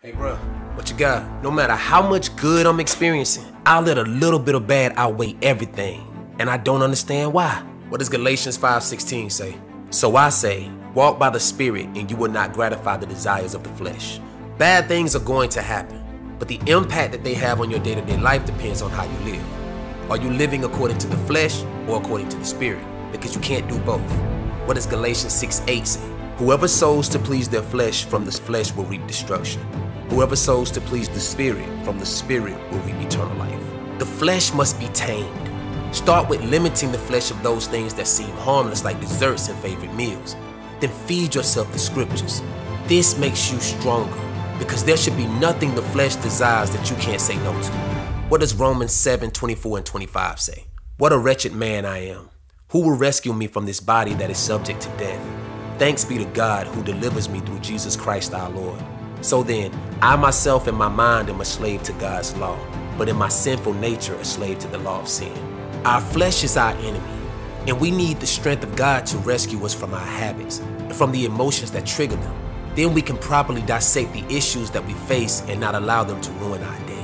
Hey, bro, what you got? No matter how much good I'm experiencing, I'll let a little bit of bad outweigh everything. And I don't understand why. What does Galatians 5:16 say? So I say, walk by the Spirit, and you will not gratify the desires of the flesh. Bad things are going to happen, but the impact that they have on your day-to-day life depends on how you live. Are you living according to the flesh or according to the Spirit? Because you can't do both. What does Galatians 6:8 say? Whoever sows to please their flesh from the flesh will reap destruction. Whoever sows to please the Spirit from the Spirit will reap eternal life. The flesh must be tamed. Start with limiting the flesh of those things that seem harmless, like desserts and favorite meals. Then feed yourself the scriptures. This makes you stronger because there should be nothing the flesh desires that you can't say no to. What does Romans 7 24 and 25 say? What a wretched man I am. Who will rescue me from this body that is subject to death? Thanks be to God who delivers me through Jesus Christ our Lord. So then, I myself in my mind am a slave to God's law, but in my sinful nature a slave to the law of sin. Our flesh is our enemy, and we need the strength of God to rescue us from our habits, from the emotions that trigger them. Then we can properly dissect the issues that we face and not allow them to ruin our day.